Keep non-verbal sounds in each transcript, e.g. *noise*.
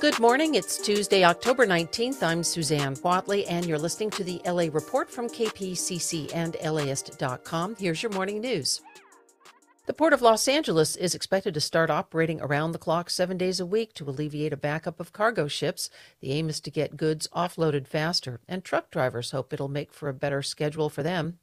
Good morning. It's Tuesday, October 19th. I'm Suzanne Whatley, and you're listening to the LA Report from KPCC and LAist.com. Here's your morning news. The Port of Los Angeles is expected to start operating around the clock seven days a week to alleviate a backup of cargo ships. The aim is to get goods offloaded faster, and truck drivers hope it'll make for a better schedule for them.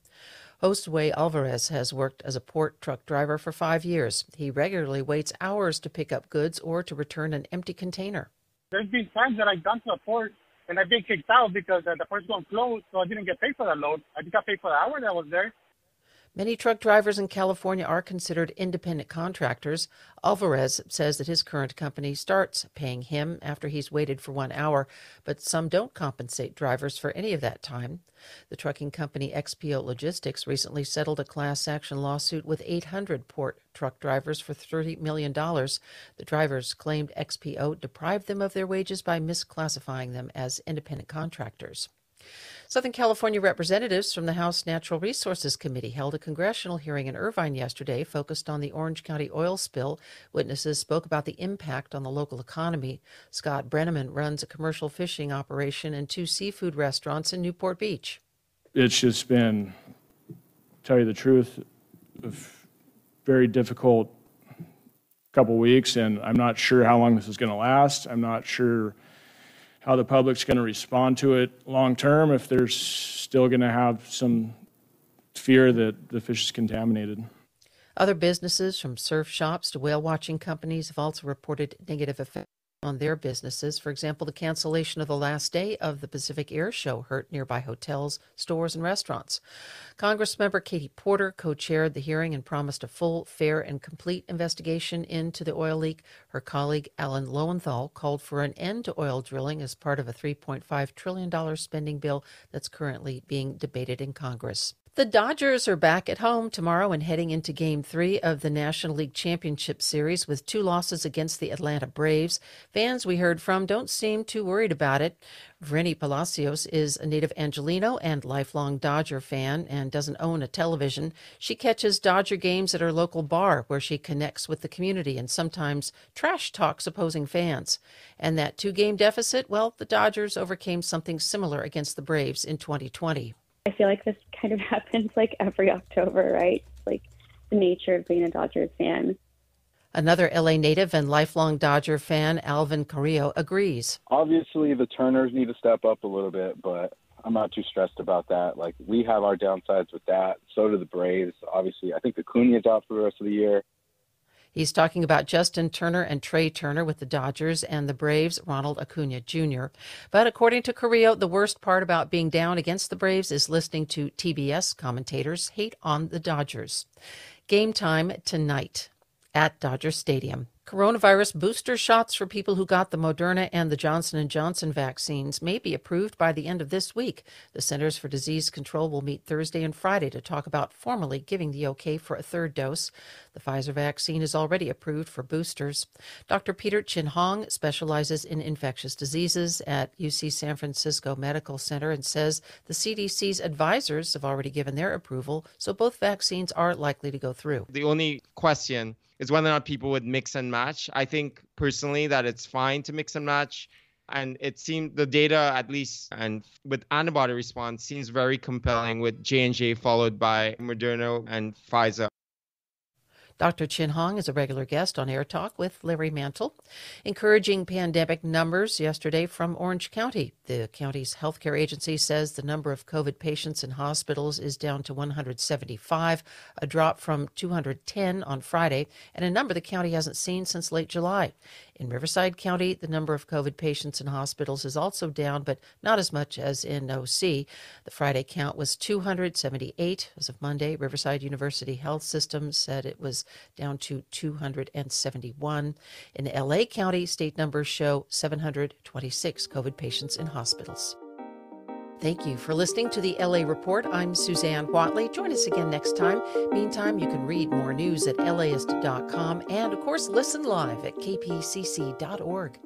Josue Alvarez has worked as a port truck driver for five years. He regularly waits hours to pick up goods or to return an empty container. There's been times that I've gone to a port and I've been kicked out because uh, the port's going closed, so I didn't get paid for that load. I just got paid for the hour that I was there. Many truck drivers in California are considered independent contractors. Alvarez says that his current company starts paying him after he's waited for one hour, but some don't compensate drivers for any of that time. The trucking company XPO Logistics recently settled a class action lawsuit with 800 port truck drivers for $30 million. The drivers claimed XPO deprived them of their wages by misclassifying them as independent contractors. Southern California representatives from the House Natural Resources Committee held a congressional hearing in Irvine yesterday focused on the Orange County oil spill. Witnesses spoke about the impact on the local economy. Scott Brenneman runs a commercial fishing operation and two seafood restaurants in Newport Beach. It's just been, tell you the truth, a very difficult couple weeks, and I'm not sure how long this is going to last. I'm not sure how the public's going to respond to it long term if they're still going to have some fear that the fish is contaminated. Other businesses, from surf shops to whale watching companies, have also reported negative effects on their businesses. For example, the cancellation of the last day of the Pacific Air Show hurt nearby hotels, stores, and restaurants. Congressmember Katie Porter co chaired the hearing and promised a full, fair, and complete investigation into the oil leak. Her colleague, Alan Lowenthal, called for an end to oil drilling as part of a $3.5 trillion spending bill that's currently being debated in Congress. The Dodgers are back at home tomorrow and heading into Game 3 of the National League Championship Series with two losses against the Atlanta Braves. Fans we heard from don't seem too worried about it. Vreni Palacios is a native Angelino and lifelong Dodger fan and doesn't own a television. She catches Dodger games at her local bar where she connects with the community and sometimes trash talks opposing fans. And that two game deficit, well, the Dodgers overcame something similar against the Braves in 2020. I feel like this kind of *laughs* happens like every October, right? Like the nature of being a Dodgers fan. Another LA native and lifelong Dodger fan, Alvin Carrillo, agrees. Obviously, the Turners need to step up a little bit, but I'm not too stressed about that. Like, we have our downsides with that. So do the Braves. Obviously, I think Acuna's out for the rest of the year. He's talking about Justin Turner and Trea Turner with the Dodgers and the Braves, Ronald Acuna Jr. But according to Carrillo, the worst part about being down against the Braves is listening to TBS commentators hate on the Dodgers. Game time tonight at Dodger Stadium. Coronavirus booster shots for people who got the Moderna and the Johnson & Johnson vaccines may be approved by the end of this week. The Centers for Disease Control will meet Thursday and Friday to talk about formally giving the okay for a third dose. The Pfizer vaccine is already approved for boosters. Dr. Peter Chin Hong specializes in infectious diseases at UC San Francisco Medical Center and says the CDC's advisors have already given their approval, so both vaccines are likely to go through. The only question is whether or not people would mix and match. I think personally that it's fine to mix and match. And it seemed the data, at least, and with antibody response, seems very compelling with J and J followed by Moderna and Pfizer. Dr. Chin Hong is a regular guest on Air Talk with Larry Mantle. Encouraging pandemic numbers yesterday from Orange County. The county's healthcare agency says the number of COVID patients in hospitals is down to 175, a drop from 210 on Friday, and a number the county hasn't seen since late July. In Riverside County, the number of COVID patients in hospitals is also down, but not as much as in OC. The Friday count was 278 as of Monday. Riverside University Health System said it was down to 271. In LA County, state numbers show 726 COVID patients in hospitals. Thank you for listening to the LA Report. I'm Suzanne Whatley. Join us again next time. Meantime, you can read more news at laist.com and, of course, listen live at kpcc.org.